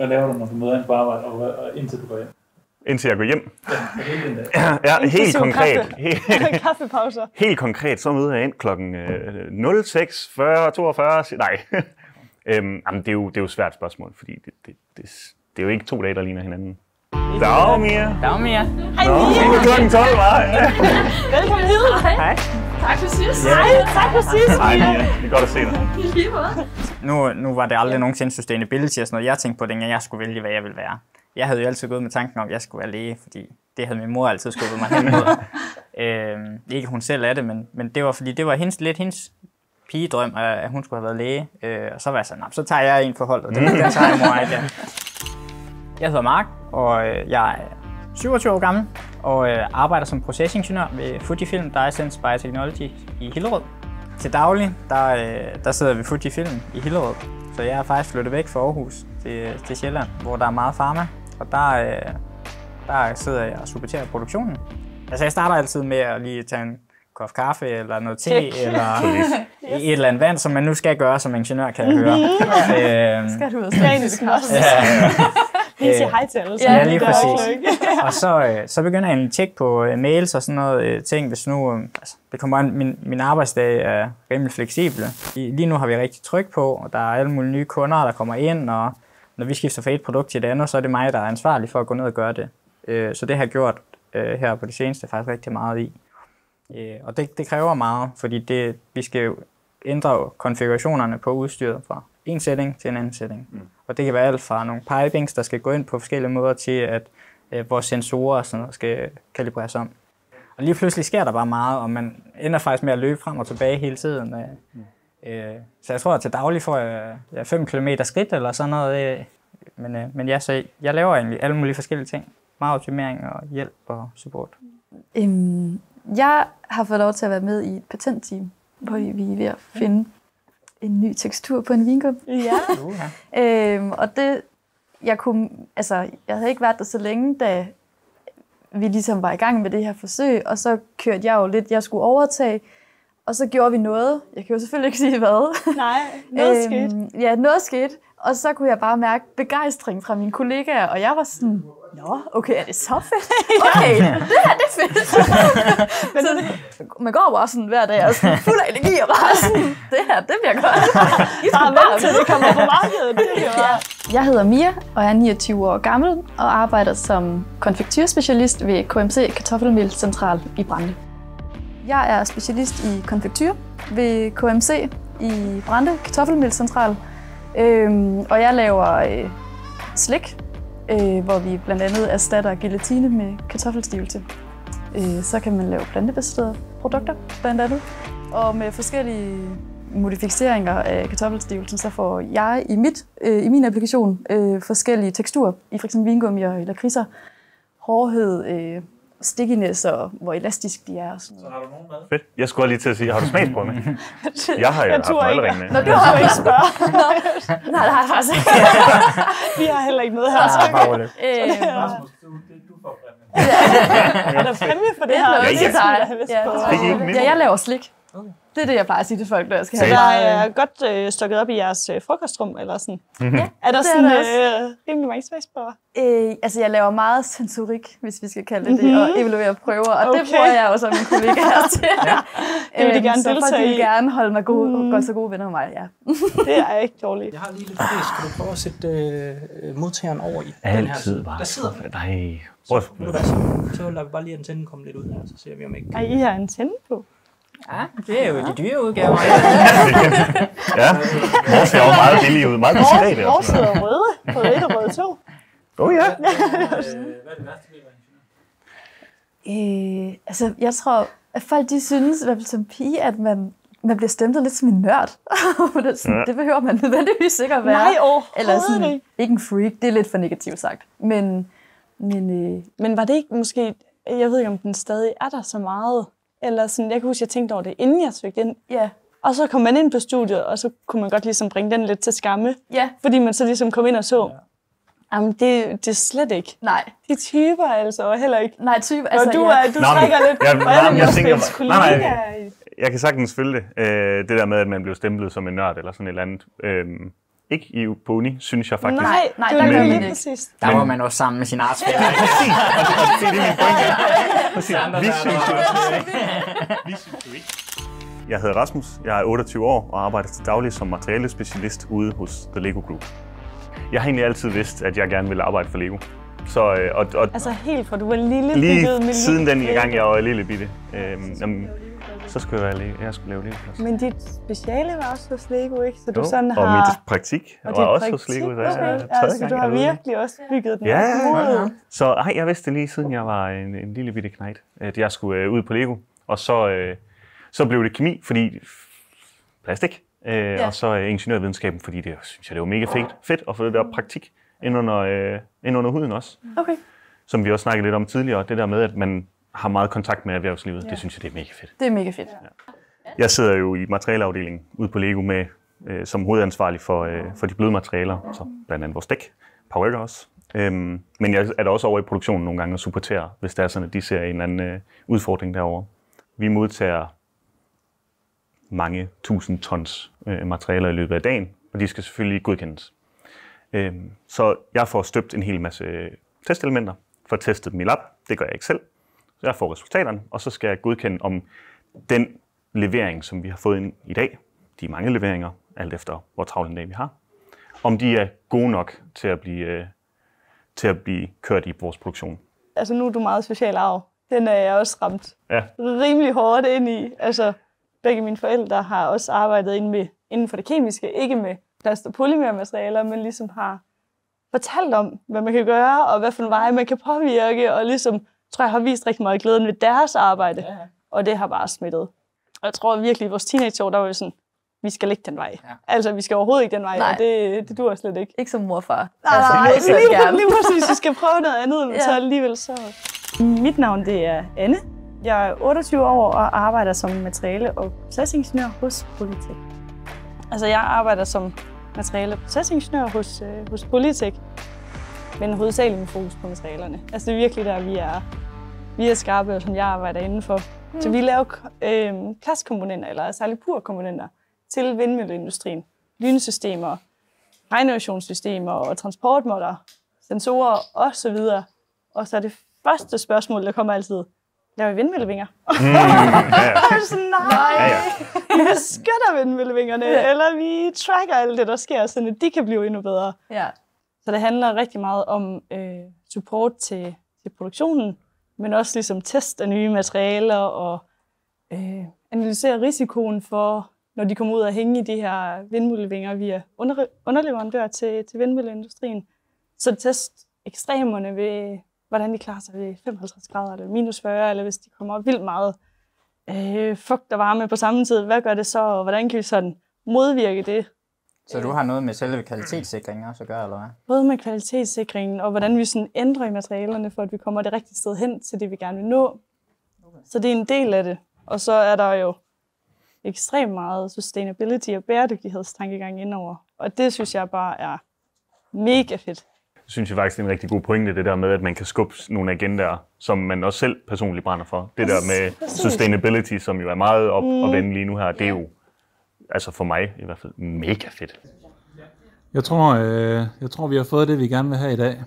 Hvad laver du, når du møder ind på arbejde, og, og indtil du går hjem? Indtil jeg går hjem. Ja, hele den dag. Ja, ja helt konkret. kaffe. Helt, Kaffepauser. helt konkret, så møder jeg ind klokken øh, 06, 40, 42. si- Nej. øhm, jamen, det, er jo, det er jo et svært spørgsmål, fordi det, det, det, det er jo ikke to dage, der ligner hinanden. Dag, Mia. Var mere. Hej Nå, Mia. er klokken 12, var Velkommen hid. Hej. Tak for sidst. Hej, tak for sidst. Hej, Mia. Det er godt at se dig. Lige. Nu, nu var det aldrig nogensinde sustainability og sådan noget. Jeg tænkte på, dengang jeg skulle vælge, hvad jeg ville være. Jeg havde jo altid gået med tanken om, at jeg skulle være læge, fordi det havde min mor altid skubbet mig hen imod. øhm, ikke hun selv er det, men, men det var fordi, det var hendes, lidt hendes pigedrøm, at at hun skulle have været læge. Øh, og så var jeg sådan, "Nå, så tager jeg en for holdet. Det, den tager jeg mor ja." Jeg hedder Mark, og øh, jeg er 27 år gammel, og øh, arbejder som procesingeniør ved Fujifilm Dysense Biotechnology i Hillerød. Til daglig, der, øh, der sidder vi Fujifilm i Hillerød, så jeg er faktisk flyttet væk fra Aarhus til, til Sjælland, hvor der er meget farma, og der, øh, der sidder jeg og supporterer produktionen. Altså jeg starter altid med at lige tage en kop kaffe, eller noget te, Check. eller et eller andet vand, som man nu skal gøre som ingeniør, kan jeg høre. øhm, Skal du ud og. Lige sige hej til alle. Ja, Ja, lige Det er præcis. og så, øh, så begynder jeg at tjekke på øh, mails og sådan noget øh, ting, hvis nu, øh, altså, det kommer an, min, min arbejdsdag er rimelig fleksible. I, lige nu har vi rigtig tryk på, og der er alle mulige nye kunder, der kommer ind, og når vi skifter fra et produkt til et andet, så er det mig, der er ansvarlig for at gå ned og gøre det. Øh, så det har jeg gjort øh, her på det seneste faktisk rigtig meget i. Øh, og det, det kræver meget, fordi det, vi skal ændre konfigurationerne på udstyret fra en setting til en anden setting. Mm. Og det kan være alt fra nogle pipings, der skal gå ind på forskellige måder, til at øh, vores sensorer og sådan noget skal kalibreres om. Og lige pludselig sker der bare meget, og man ender faktisk med at løbe frem og tilbage hele tiden. Øh, øh, så jeg tror, at til daglig får jeg ja, 5 km skridt eller sådan noget. Øh, men, øh, men ja, så jeg laver egentlig alle mulige forskellige ting. Meget optimering og hjælp og support. Øhm, jeg har fået lov til at være med i et patentteam, hvor vi er ved at finde en ny tekstur på en vingum. Ja. Øhm, og det, jeg kunne, altså, jeg havde ikke været der så længe, da vi ligesom var i gang med det her forsøg, og så kørte jeg jo lidt, jeg skulle overtage, og så gjorde vi noget. Jeg kan jo selvfølgelig ikke sige hvad. Nej, noget skete. Ja, noget skete. Og så kunne jeg bare mærke begejstring fra mine kollegaer, og jeg var sådan, Nå, okay, er det så fedt? Okay, det her det er fedt. Men så, man går bare sådan hver dag og sådan fuld af energi og bare sådan, det her, det bliver godt. I skal Bare vent til det kommer på markedet. Det er Ja. Jeg hedder Mia, og jeg er 29 år gammel og arbejder som konfektyrspecialist ved KMC Kartoffelmel Central i Brande. Jeg er specialist i konfektyr ved KMC i Brande Kartoffelmel Central, øhm, og jeg laver øh, slik, øh, hvor vi blandt andet erstatter gelatine med kartoffelstivelse. Øh, så kan man lave plantebaserede produkter, blandt andet. Og med forskellige modificeringer af kartoffelstivelsen, så får jeg i, mit, øh, i min applikation øh, forskellige teksturer, i f.eks. vingummier eller kriser, hårdhed, øh, stickiness og hvor elastisk de er. Og sådan noget. Har du nogen med? Fedt. Jeg skulle lige til at sige, har du smagsprøve med? Jeg har jo Jeg haft tror ikke. nøglering med. Nå, du har ikke spørge. Nej, det har jeg faktisk ikke. Vi har heller ikke noget her. Ah, bare roligt. Øh, Rasmus, du, det, du får præmie. Er der præmie for det her? er ja. Ja, ja, jeg laver slik. Det er det, jeg plejer at sige til folk, når jeg skal have? Der er godt øh, stokket op i jeres øh, frokostrum, eller sådan. Ja, Er der det sådan er der øh, rimelig mange smagsprøver? Øh, altså, jeg laver meget sensorik, hvis vi skal kalde det det, og evaluerer prøver, og okay. det bruger jeg også af mine kollegaer til. ja. Det vil de gerne så folk deltage vil i. gerne holde mig gode, mm. godt så gode venner med mig, ja. Det er ikke dårligt. Jeg har lige lidt flæs. Kan du prøve at sætte øh, modtageren over i den her Altid bare. Der sidder Nej. Prøv. Så, så lader vi bare lige antennen komme lidt ud her, så ser vi om ikke... Ej, I har antenne på. Ja, det er jo de dyre udgaver. Ja. Vores ser jo meget billige ud. Meget diskrete. Vores noget. hedder røde. På et og røde to. Oh ja. Hvad er det værste ved at være ingeniør? Øh, altså, jeg tror, at folk de synes, i hvert fald som pige, at man, man bliver stemplet lidt som en nørd. det, er sådan, Ja. det behøver man nødvendigvis ikke at være. Nej, Eller sådan, ikke. ikke en freak, det er lidt for negativt sagt. Men, men øh, Men var det ikke måske... Jeg ved ikke, om den stadig er der så meget. Eller sådan, jeg kan huske, at jeg tænkte over det, inden jeg søgte ind. ja, Og så kom man ind på studiet, og så kunne man godt ligesom bringe den lidt til skamme. ja, Fordi man så ligesom kom ind og så, jamen det, det er slet ikke. nej. De typer altså, og heller ikke. Nej, type, Altså, altså, du, ja. er, du Nå, men- trækker lidt Ja, nej, men jeg mine tænker nej, nej. Jeg kan sagtens følge det. Øh, det der med, at man blev stemplet som en nørd eller sådan et eller andet. Øh, ikke i, uni, synes jeg faktisk. Nej, Nej, det der var gør lige man ikke. præcis. Der var man også sammen med sin artsfæller. det er det, min pointe er. Vi synes jo, vi synes jo ikke. Jeg hedder Rasmus, jeg er 28 år og arbejder til daglig som materialespecialist ude hos The Lego Group. Jeg har egentlig altid vidst, at jeg gerne ville arbejde for Lego. Så, øh, og, og Altså helt fra du var lille, lige med siden den gang, jeg var lille bitte, øhm, jamen, så skulle jeg, være le- jeg skulle lave Lego-plads. Men dit speciale var også hos Lego, ikke? Så du Jo, sådan og har... mit praktik og var også hos praktik, Lego, så jeg er okay. tredje altså, gang, du har virkelig også bygget den Ja, ja, ja. Så ej, jeg vidste lige siden jeg var en, en lille bitte knægt, at jeg skulle øh, ud på Lego. Og så, øh, så blev det kemi, fordi plastik. Øh, ja. Og så øh, ingeniørvidenskaben, fordi det synes jeg, det var mega fedt, fedt at få det der praktik ind under, øh, ind under huden også. Okay. Som vi også snakkede lidt om tidligere, det der med, at man har meget kontakt med erhvervslivet, ja. det synes jeg, det er mega fedt. Det er mega fedt. Jeg sidder jo i materialeafdelingen ude på Lego med, øh, som hovedansvarlig for, øh, for de bløde materialer, så blandt andet vores dæk, Power også. Øhm, men jeg er da også over i produktionen nogle gange og supporterer, hvis det er sådan, at de ser en eller anden øh, udfordring derovre. Vi modtager mange tusind tons øh, materialer i løbet af dagen, og de skal selvfølgelig godkendes. Øhm, så jeg får støbt en hel masse øh, testelementer, for at teste dem i lab. Det gør jeg ikke selv. Jeg får resultaterne, og så skal jeg godkende, om den levering, som vi har fået ind i dag, de mange leveringer, alt efter hvor travlt en dag vi har, om de er gode nok til at blive, øh, til at blive kørt i vores produktion. Altså nu er du meget social arv. Den er jeg også ramt Ja, rimelig hårdt ind i. Altså, begge mine forældre har også arbejdet inden, med, inden for det kemiske, ikke med plast- og polymermaterialer, men ligesom har fortalt om, hvad man kan gøre, og hvad for en vej man kan påvirke, og ligesom, tror jeg, har vist rigtig meget glæden ved deres arbejde. Ja. Og det har bare smittet. Og jeg tror virkelig, i vores teenageår, der var vi sådan, vi skal ikke den vej. Ja. Altså, vi skal overhovedet ikke den vej, Nej. og det, det dur slet ikke. Ikke som mor og far. Nej, Altså, nej, lige, gerne. lige præcis. Vi skal prøve noget andet, men Ja. så alligevel så... Mit navn det er Anne. Jeg er 28 år og arbejder som materiale- og procesingeniør hos Polytech. Altså, jeg arbejder som materiale- og procesingeniør hos, øh, hos Polytech, men hovedsageligt med fokus på materialerne. Altså, det er virkelig der, vi er, vi er skarpe, og som jeg arbejder indenfor. Mm. Så vi laver øh, plastkomponenter, eller særligt purkomponenter, til vindmølleindustrien. Lynsystemer, regnerationssystemer og transportmåtter, sensorer osv. Og så er det første spørgsmål, der kommer altid, laver vindmøllevinger? mm, ja, ja. Og sådan, nej, ja, ja. vi beskytter vindmøllevingerne, eller vi tracker alt det, der sker, så de kan blive endnu bedre. Ja. Så det handler rigtig meget om øh, support til, til produktionen, men også ligesom test af nye materialer og øh, analysere risikoen for, når de kommer ud og hænge i de her vindmøllevinger, vi er under, underleverandør til, til vindmølleindustrien. Så test ekstremerne ved, hvordan de klarer sig ved 55 grader eller minus 40, eller hvis de kommer op vildt meget øh, fugt og varme på samme tid. Hvad gør det så, og hvordan kan vi sådan modvirke det? Så du har noget med selve kvalitetssikringen også at gøre, eller hvad? både med kvalitetssikringen og hvordan vi sådan ændrer i materialerne, for at vi kommer det rigtige sted hen til det, vi gerne vil nå. Så det er en del af det. Og så er der jo ekstremt meget sustainability og bæredygtighedstankegang indover. Og det synes jeg bare er mega fedt. Det synes jeg faktisk det er en rigtig god pointe, det der med, at man kan skubbe nogle agendaer, som man også selv personligt brænder for. Det der med sustainability, som jo er meget op Mm. og vende lige nu her, det er jo, altså for mig i hvert fald, mega fedt. Jeg tror, øh, jeg tror, vi har fået det, vi gerne vil have i dag.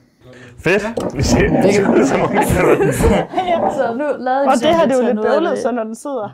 Fedt! Vi ser, det Så nu lavede Og vi det her det er jo lidt bøvlet, så når den sidder